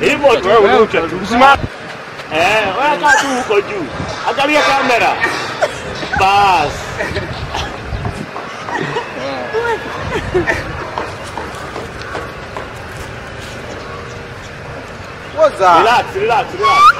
Hivyo tu. Eh, wewe kaa tu huko juu. Angalia kamera. Bas. Relax, relax, relax.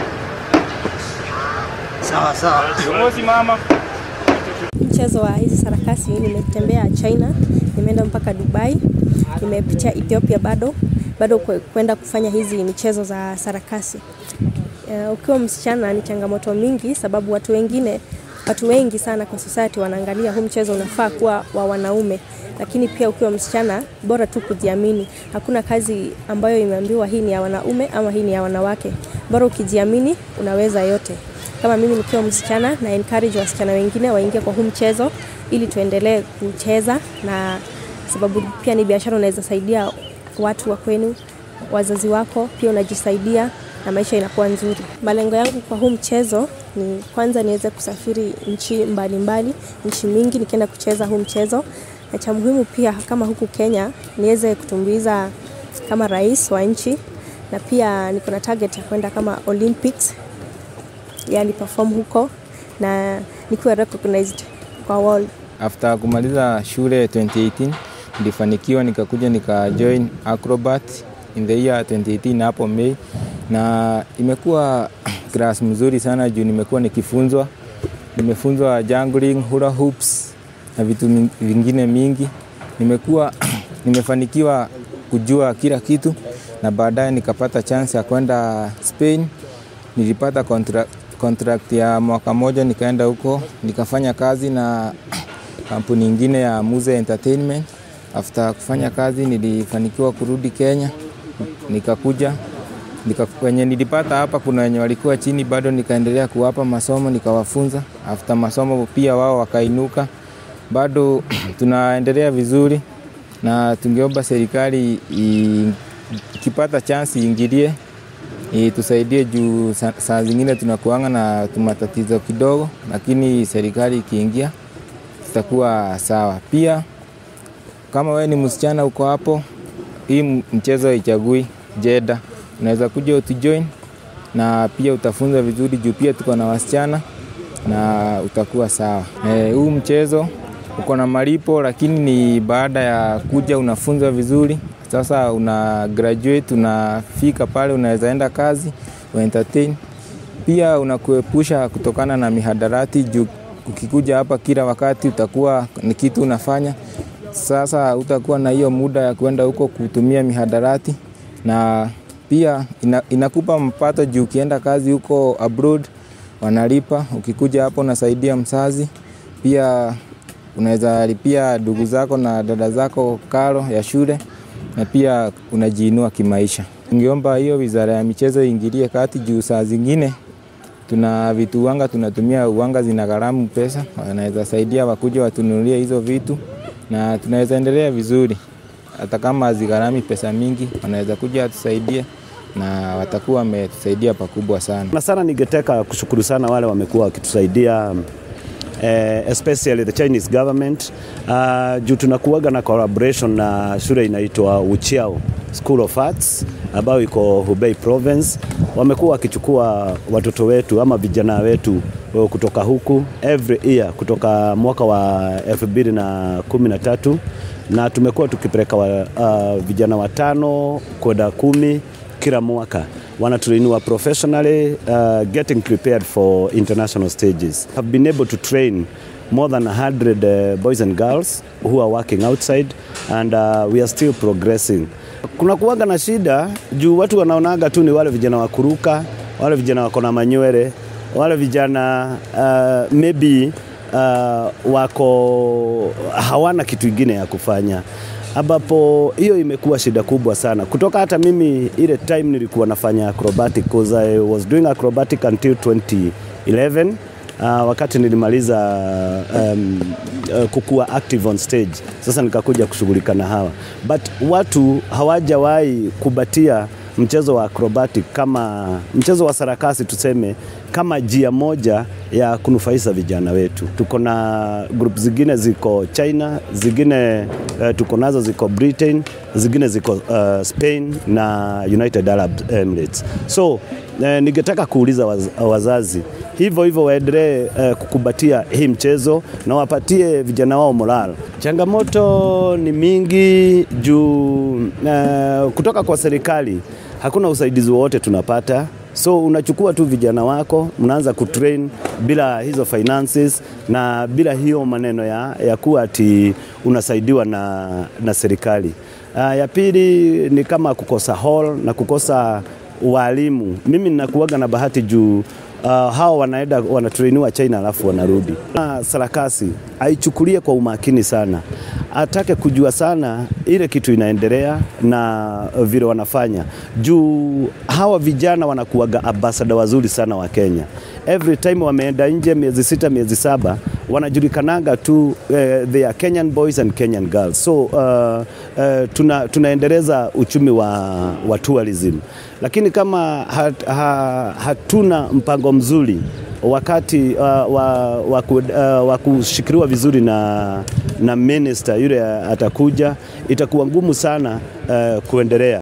Sawa sawa. Kiongozi mama. Mchezo wa hizi sarakasi nimetembea China, nimeenda mpaka Dubai, nimepitia Ethiopia bado bado kwenda kufanya hizi michezo za sarakasi. Uh, ukiwa msichana ni changamoto mingi, sababu watu wengine watu wengi sana kwa society wanaangalia huu mchezo unafaa kuwa wa wanaume, lakini pia ukiwa msichana bora tu kujiamini. Hakuna kazi ambayo imeambiwa hii ni ya wanaume ama hii ni ya wanawake. Bora ukijiamini unaweza yote. Kama mimi nikiwa msichana na encourage wasichana wengine waingie kwa huu mchezo ili tuendelee kucheza, na sababu pia ni biashara, unaweza saidia watu wa kwenu, wazazi wako, pia unajisaidia na maisha inakuwa nzuri. Malengo yangu kwa huu mchezo ni kwanza niweze kusafiri nchi mbalimbali, mbali, nchi mingi nikienda kucheza huu mchezo, na cha muhimu pia kama huku Kenya niweze kutumbuiza kama rais wa nchi, na pia niko na target ya kwenda kama Olympics yani perform huko na nikuwa recognized kwa world. After kumaliza shule 2018 nilifanikiwa nikakuja nika join acrobat in the year 2018 hapo Mei, na imekuwa class mzuri sana juu nimekuwa nikifunzwa, nimefunzwa jungling, hula hoops na vitu vingine mingi. Nimekuwa nimefanikiwa kujua kila kitu, na baadaye nikapata chance ya kwenda Spain. Nilipata contract, contract ya mwaka moja, nikaenda huko nikafanya kazi na kampuni ingine ya Muze Entertainment. After kufanya kazi nilifanikiwa kurudi Kenya, nikakuja nika, wenye nilipata hapa, kuna wenye walikuwa chini bado, nikaendelea kuwapa masomo nikawafunza. After masomo pia wao wakainuka, bado tunaendelea vizuri, na tungeomba serikali ikipata chansi iingilie tusaidie juu sa- saa zingine tunakuanga na tumatatizo kidogo, lakini serikali ikiingia tutakuwa sawa. Pia kama wewe ni msichana uko hapo, hii mchezo haichagui jeda, unaweza kuja utujoin na pia utafunza vizuri juu pia tuko na wasichana na utakuwa sawa. E, huu mchezo uko na malipo, lakini ni baada ya kuja unafunza vizuri. Sasa una graduate, unafika pale, unaweza enda kazi, uentertain pia unakuepusha kutokana na mihadarati juu ukikuja hapa kila wakati utakuwa ni kitu unafanya. Sasa utakuwa na hiyo muda ya kwenda huko kutumia mihadarati. Na pia ina, inakupa mpato juu ukienda kazi huko abroad wanalipa. Ukikuja hapo unasaidia mzazi. Pia unaweza lipia ndugu zako na dada zako karo ya shule na pia unajiinua kimaisha. Ningeomba hiyo wizara ya michezo iingilie kati juu saa zingine tuna vitu uwanga tunatumia uanga zina gharamu pesa, wanaweza saidia wakuja watununulie hizo vitu na tunaweza endelea vizuri, hata kama hazigharami pesa mingi, wanaweza kuja watusaidie na watakuwa wametusaidia pakubwa sana. Na sana ningetaka kushukuru sana wale wamekuwa wakitusaidia eh, especially the Chinese government. Uh, juu tunakuaga na collaboration na shule inaitwa Uchiao School of Arts ambayo iko Hubei province. Wamekuwa wakichukua watoto wetu ama vijana wetu uh, kutoka huku every year kutoka mwaka wa 2013 na tumekuwa tukipeleka uh, vijana watano kwenda kumi kila mwaka wanatrainiwa professionally uh, getting prepared for international stages have been able to train more than 100 uh, boys and girls who are working outside and uh, we are still progressing. Kuna kuwaga na shida juu watu wanaonaga tu ni wale vijana wa kuruka, wale vijana wako na manywele, wale vijana uh, maybe uh, wako hawana kitu ingine ya kufanya. Ambapo hiyo imekuwa shida kubwa sana. Kutoka hata mimi ile time nilikuwa nafanya acrobatic cause I was doing acrobatic until 2011 uh, wakati nilimaliza um, uh, kukuwa active on stage. Sasa nikakuja kushughulika na hawa. But watu hawajawahi kubatia mchezo wa acrobatic kama mchezo wa sarakasi tuseme kama njia moja ya kunufaisha vijana wetu. Tuko na group zingine ziko China, zingine uh, tuko nazo ziko Britain, zingine ziko uh, Spain na United Arab Emirates. So uh, ningetaka kuuliza waz, wazazi hivyo hivyo waendelee uh, kukumbatia hii mchezo na wapatie vijana wao moral. Changamoto ni mingi juu uh, kutoka kwa serikali hakuna usaidizi wowote tunapata so unachukua tu vijana wako mnaanza kutrain bila hizo finances na bila hiyo maneno ya, ya kuwa ati unasaidiwa na, na serikali. Uh, ya pili ni kama kukosa hall na kukosa walimu. Mimi ninakuaga na bahati juu uh, hao wanaenda wanatrainiwa China alafu wanarudi. Na sarakasi aichukulie kwa umakini sana, atake kujua sana ile kitu inaendelea na vile wanafanya juu hawa vijana wanakuwaga ambasada wazuri sana wa Kenya. Every time wameenda nje miezi sita miezi saba wanajulikanaga tu uh, they are Kenyan boys and Kenyan girls. So uh, uh, tuna, tunaendeleza uchumi wa, wa tourism, lakini kama hat, ha, hatuna mpango mzuri wakati uh, wa, wa, uh, wa vizuri na, na minister yule atakuja, itakuwa ngumu sana uh, kuendelea.